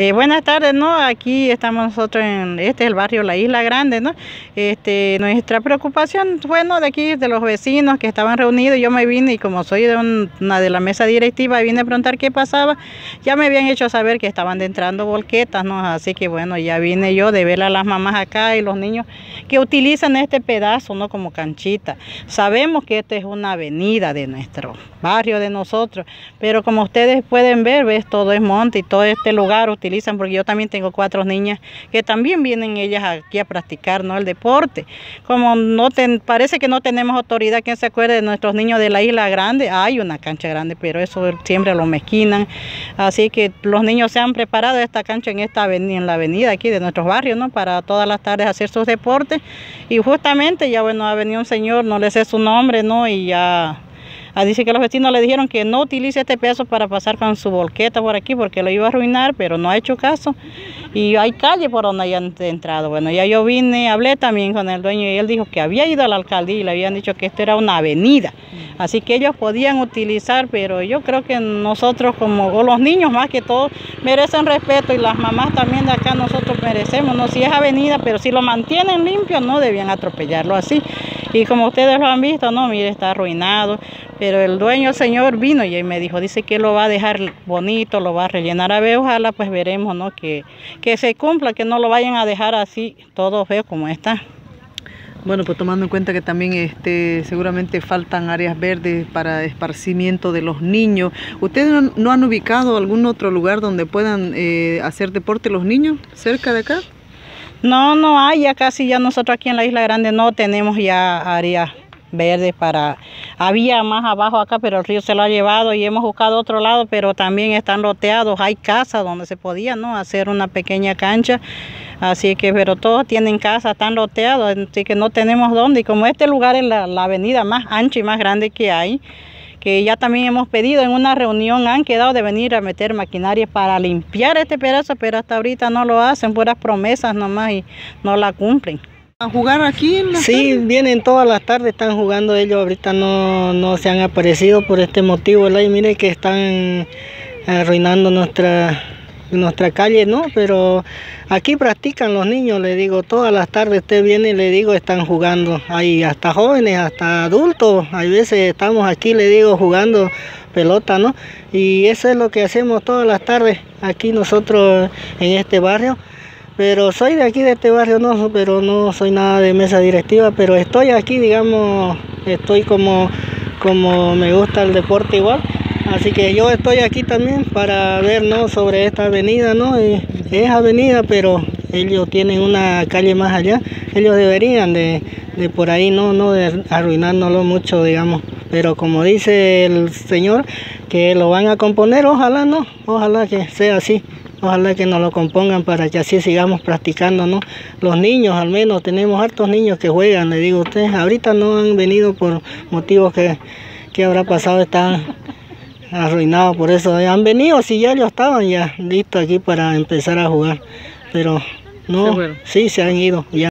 Eh, buenas tardes, ¿no? Aquí estamos nosotros en, este es el barrio La Isla Grande, ¿no? Este, nuestra preocupación fue, ¿no? De aquí, de los vecinos que estaban reunidos, yo me vine y como soy de una de la mesa directiva, vine a preguntar qué pasaba, ya me habían hecho saber que estaban entrando volquetas, ¿no? Así que bueno, ya vine yo de ver a las mamás acá y los niños que utilizan este pedazo, ¿no? Como canchita. Sabemos que esta es una avenida de nuestro barrio, de nosotros, pero como ustedes pueden ver, ves, todo es monte y todo este lugar utilizan, porque yo también tengo cuatro niñas que también vienen ellas aquí a practicar ¿no? el deporte. Como no parece que no tenemos autoridad, quien se acuerde de nuestros niños de la isla grande, hay una cancha grande, pero eso siempre lo mezquinan. Así que los niños se han preparado esta cancha en esta avenida, en la avenida aquí de nuestros barrios, ¿no? Para todas las tardes hacer sus deportes. Y justamente ya bueno, ha venido un señor, no le sé su nombre, ¿no? Y ya Ah, dice que los vecinos le dijeron que no utilice este pedazo para pasar con su volqueta por aquí porque lo iba a arruinar, pero no ha hecho caso. Y hay calle por donde hayan entrado. Bueno, ya yo vine, hablé también con el dueño y él dijo que había ido a la alcaldía y le habían dicho que esto era una avenida. Así que ellos podían utilizar, pero yo creo que nosotros como los niños más que todo merecen respeto y las mamás también de acá nosotros merecemos, no si es avenida, pero si lo mantienen limpio no debían atropellarlo así. Y como ustedes lo han visto, no, mire, está arruinado. Pero el dueño, el señor, vino y me dijo, dice que lo va a dejar bonito, lo va a rellenar a ver, ojalá pues veremos, ¿no? Que, que se cumpla, que no lo vayan a dejar así, todo feo como está. Bueno, pues tomando en cuenta que también este, seguramente faltan áreas verdes para esparcimiento de los niños, ¿ustedes no, han ubicado algún otro lugar donde puedan eh, hacer deporte los niños cerca de acá? No, no hay, ya casi ya nosotros aquí en la Isla Grande no tenemos ya áreas verdes para... Había más abajo acá, pero el río se lo ha llevado y hemos buscado otro lado, pero también están loteados. Hay casas donde se podía, ¿no? Hacer una pequeña cancha. Así que, pero todos tienen casa, están loteados, así que no tenemos dónde. Y como este lugar es la avenida más ancha y más grande que hay, que ya también hemos pedido en una reunión, han quedado de venir a meter maquinaria para limpiar este pedazo, pero hasta ahorita no lo hacen, puras promesas nomás y no la cumplen. ¿A jugar aquí en la Sí, vienen todas las tardes, están jugando ellos, ahorita no, no se han aparecido por este motivo, y mire que están arruinando nuestra nuestra calle no, pero aquí practican los niños, le digo, todas las tardes usted viene y le digo, están jugando, hay hasta jóvenes, hasta adultos, hay veces estamos aquí, le digo, jugando pelota, ¿no? Y eso es lo que hacemos todas las tardes aquí nosotros en este barrio. Pero soy de aquí, de este barrio, no, pero no soy nada de mesa directiva, pero estoy aquí, digamos, estoy como, como me gusta el deporte igual. Así que yo estoy aquí también para ver ¿no? sobre esta avenida, ¿no? Es avenida, pero ellos tienen una calle más allá. Ellos deberían de, por ahí no, no de arruinárnoslo mucho, digamos. Pero como dice el señor, que lo van a componer, ojalá no, ojalá que sea así. Ojalá que nos lo compongan para que así sigamos practicando, ¿no? Los niños, al menos, tenemos hartos niños que juegan, le digo a ustedes. Ahorita no han venido por motivos que, que habrá pasado, están arruinado por eso. Han venido, si ya ellos estaban ya listos aquí para empezar a jugar, pero no, sí se han ido ya.